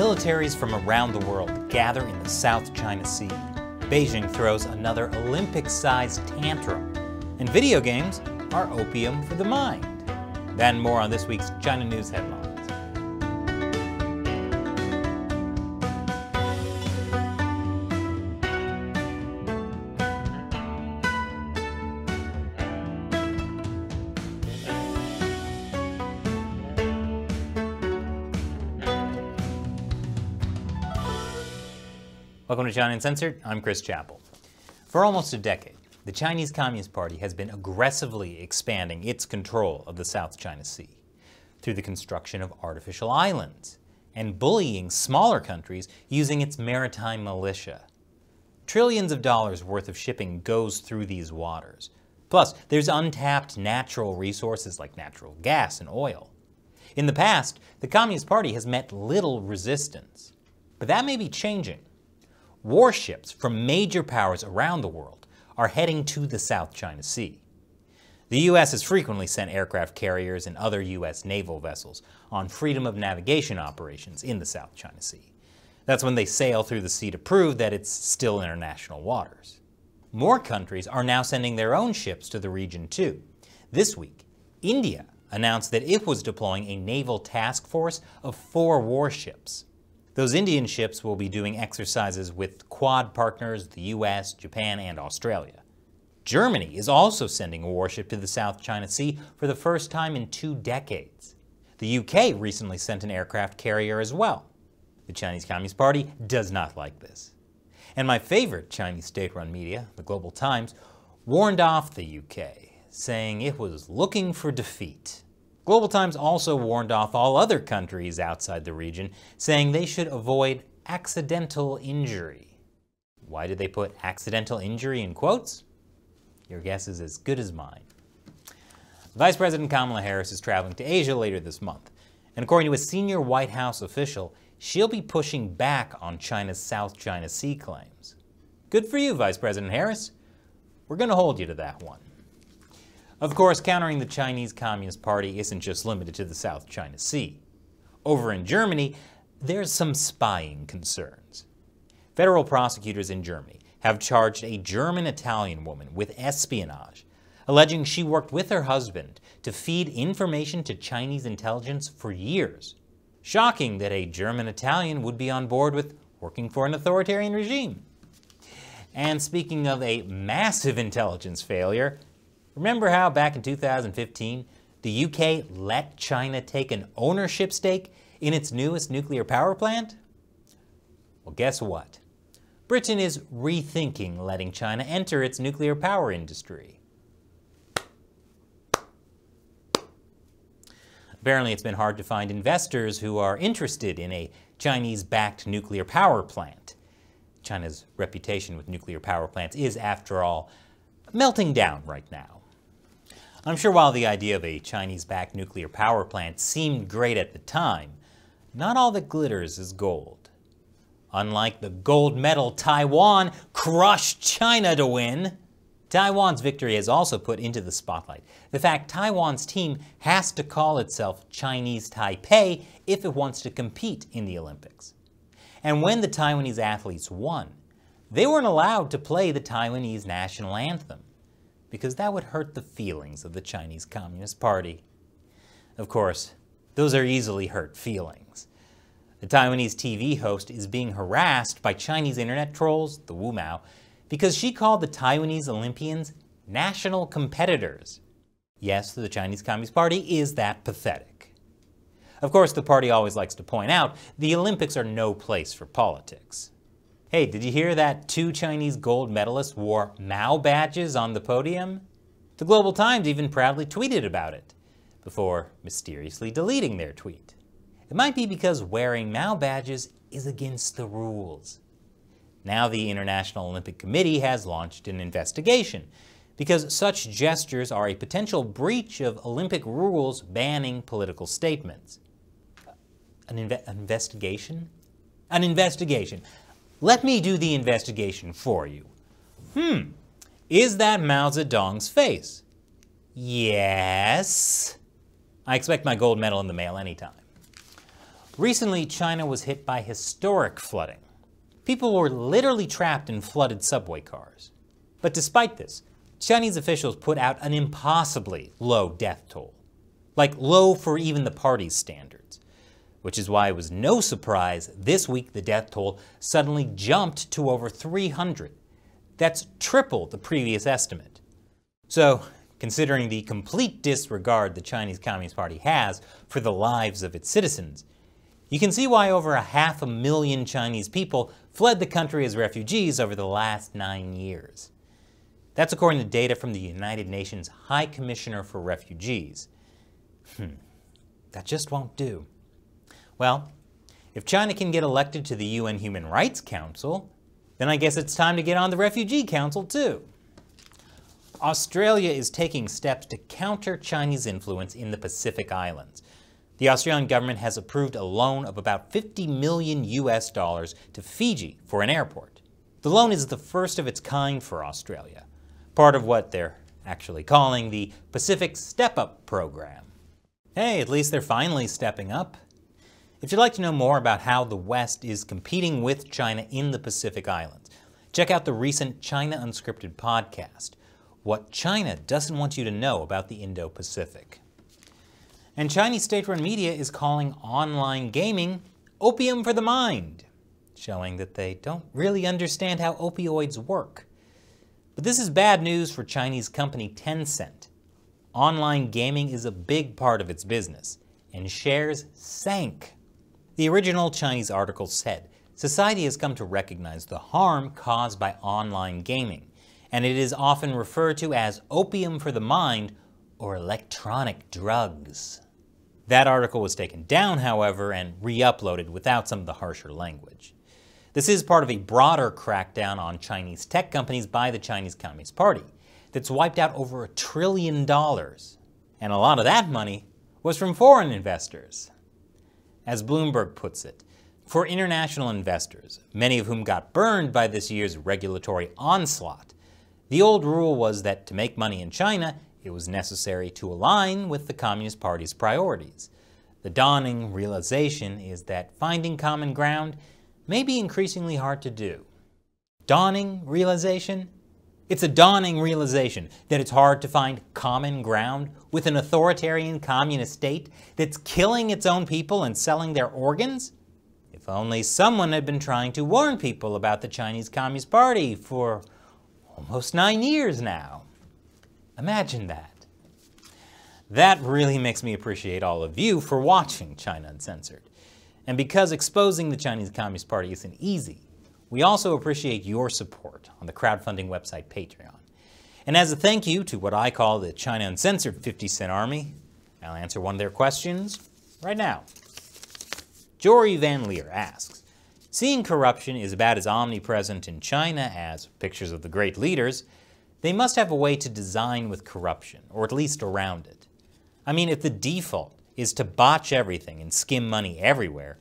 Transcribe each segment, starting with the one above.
militaries from around the world gather in the South China Sea. Beijing throws another Olympic-sized tantrum. And video games are opium for the mind. Then more on this week's China News Headlines. Welcome to China Uncensored. I'm Chris Chappell. For almost a decade, the Chinese Communist Party has been aggressively expanding its control of the South China Sea through the construction of artificial islands and bullying smaller countries using its maritime militia. Trillions of dollars worth of shipping goes through these waters. Plus, there's untapped natural resources like natural gas and oil. In the past, the Communist Party has met little resistance. But that may be changing warships from major powers around the world are heading to the South China Sea. The U.S. has frequently sent aircraft carriers and other U.S. naval vessels on freedom of navigation operations in the South China Sea. That's when they sail through the sea to prove that it's still international waters. More countries are now sending their own ships to the region too. This week, India announced that it was deploying a naval task force of four warships. Those Indian ships will be doing exercises with Quad partners, the US, Japan, and Australia. Germany is also sending a warship to the South China Sea for the first time in two decades. The UK recently sent an aircraft carrier as well. The Chinese Communist Party does not like this. And my favorite Chinese state-run media, the Global Times, warned off the UK, saying it was looking for defeat. Global Times also warned off all other countries outside the region, saying they should avoid accidental injury. Why did they put accidental injury in quotes? Your guess is as good as mine. Vice President Kamala Harris is traveling to Asia later this month, and according to a senior White House official, she'll be pushing back on China's South China Sea claims. Good for you, Vice President Harris. We're going to hold you to that one. Of course, countering the Chinese Communist Party isn't just limited to the South China Sea. Over in Germany, there's some spying concerns. Federal prosecutors in Germany have charged a German-Italian woman with espionage, alleging she worked with her husband to feed information to Chinese intelligence for years. Shocking that a German-Italian would be on board with working for an authoritarian regime. And speaking of a massive intelligence failure, Remember how back in 2015, the UK let China take an ownership stake in its newest nuclear power plant? Well, guess what? Britain is rethinking letting China enter its nuclear power industry. Apparently, it's been hard to find investors who are interested in a Chinese-backed nuclear power plant. China's reputation with nuclear power plants is, after all, melting down right now. I'm sure while the idea of a Chinese-backed nuclear power plant seemed great at the time, not all that glitters is gold. Unlike the gold medal Taiwan crushed China to win, Taiwan's victory has also put into the spotlight the fact Taiwan's team has to call itself Chinese Taipei if it wants to compete in the Olympics. And when the Taiwanese athletes won, they weren't allowed to play the Taiwanese national anthem because that would hurt the feelings of the Chinese Communist Party. Of course, those are easily hurt feelings. The Taiwanese TV host is being harassed by Chinese internet trolls, the Wu Mao, because she called the Taiwanese Olympians national competitors. Yes, the Chinese Communist Party is that pathetic. Of course, the party always likes to point out the Olympics are no place for politics. Hey, did you hear that two Chinese gold medalists wore Mao badges on the podium? The Global Times even proudly tweeted about it, before mysteriously deleting their tweet. It might be because wearing Mao badges is against the rules. Now the International Olympic Committee has launched an investigation because such gestures are a potential breach of Olympic rules banning political statements. An, inve an investigation? An investigation. Let me do the investigation for you. Hmm, is that Mao Zedong's face? Yes. I expect my gold medal in the mail anytime. Recently, China was hit by historic flooding. People were literally trapped in flooded subway cars. But despite this, Chinese officials put out an impossibly low death toll. Like low for even the party's standards. Which is why it was no surprise this week the death toll suddenly jumped to over 300. That's triple the previous estimate. So, considering the complete disregard the Chinese Communist Party has for the lives of its citizens, you can see why over a half a million Chinese people fled the country as refugees over the last nine years. That's according to data from the United Nations High Commissioner for Refugees. Hmm, that just won't do. Well, if China can get elected to the UN Human Rights Council, then I guess it's time to get on the Refugee Council too. Australia is taking steps to counter Chinese influence in the Pacific Islands. The Australian government has approved a loan of about 50 million US dollars to Fiji for an airport. The loan is the first of its kind for Australia, part of what they're actually calling the Pacific Step Up Program. Hey, at least they're finally stepping up. If you'd like to know more about how the West is competing with China in the Pacific Islands, check out the recent China Unscripted podcast, What China Doesn't Want You to Know About the Indo-Pacific. And Chinese state-run media is calling online gaming opium for the mind, showing that they don't really understand how opioids work. But this is bad news for Chinese company Tencent. Online gaming is a big part of its business, and shares sank. The original Chinese article said, society has come to recognize the harm caused by online gaming, and it is often referred to as opium for the mind or electronic drugs. That article was taken down, however, and re-uploaded without some of the harsher language. This is part of a broader crackdown on Chinese tech companies by the Chinese Communist Party that's wiped out over a trillion dollars. And a lot of that money was from foreign investors. As Bloomberg puts it, for international investors, many of whom got burned by this year's regulatory onslaught, the old rule was that to make money in China, it was necessary to align with the Communist Party's priorities. The dawning realization is that finding common ground may be increasingly hard to do. Dawning realization? It's a dawning realization that it's hard to find common ground with an authoritarian communist state that's killing its own people and selling their organs? If only someone had been trying to warn people about the Chinese Communist Party for almost nine years now. Imagine that. That really makes me appreciate all of you for watching China Uncensored. And because exposing the Chinese Communist Party isn't easy, we also appreciate your support on the crowdfunding website Patreon. And as a thank you to what I call the China Uncensored 50 Cent Army, I'll answer one of their questions right now. Jory Van Leer asks, Seeing corruption is about as omnipresent in China as pictures of the great leaders, they must have a way to design with corruption, or at least around it. I mean, if the default is to botch everything and skim money everywhere,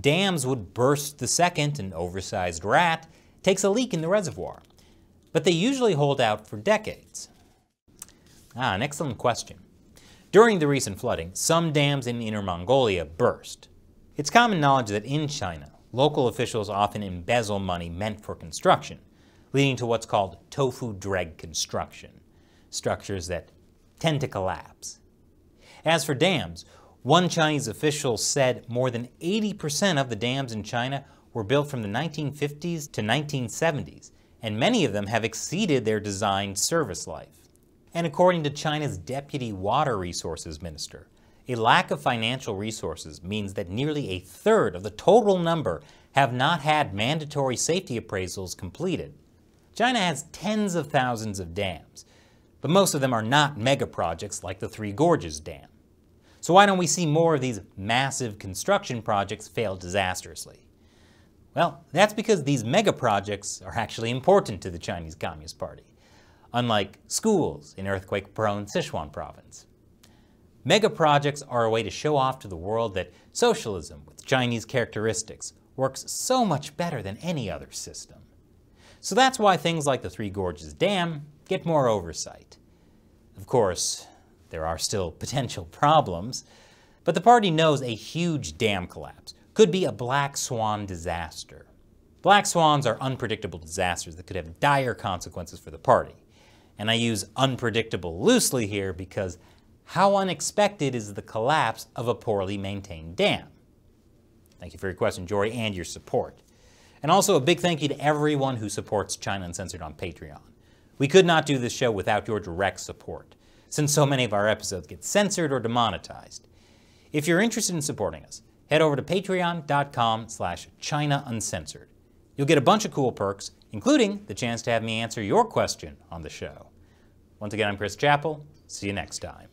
dams would burst the second an oversized rat takes a leak in the reservoir. But they usually hold out for decades. Ah, an excellent question. During the recent flooding, some dams in Inner Mongolia burst. It's common knowledge that in China, local officials often embezzle money meant for construction, leading to what's called tofu dreg construction, structures that tend to collapse. As for dams, one Chinese official said more than 80% of the dams in China were built from the 1950s to 1970s, and many of them have exceeded their designed service life. And according to China's Deputy Water Resources Minister, a lack of financial resources means that nearly a third of the total number have not had mandatory safety appraisals completed. China has tens of thousands of dams, but most of them are not mega projects like the Three Gorges Dam. So why don't we see more of these massive construction projects fail disastrously? Well, that's because these mega projects are actually important to the Chinese Communist Party, unlike schools in earthquake-prone Sichuan province. Mega projects are a way to show off to the world that socialism with Chinese characteristics works so much better than any other system. So that's why things like the Three Gorges Dam get more oversight. Of course, there are still potential problems, but the party knows a huge dam collapse could be a black swan disaster. Black swans are unpredictable disasters that could have dire consequences for the party. And I use unpredictable loosely here because how unexpected is the collapse of a poorly maintained dam? Thank you for your question, Jory, and your support. And also a big thank you to everyone who supports China Uncensored on Patreon. We could not do this show without your direct support, since so many of our episodes get censored or demonetized. If you're interested in supporting us, head over to patreon.com slash China Uncensored. You'll get a bunch of cool perks, including the chance to have me answer your question on the show. Once again, I'm Chris Chappell. See you next time.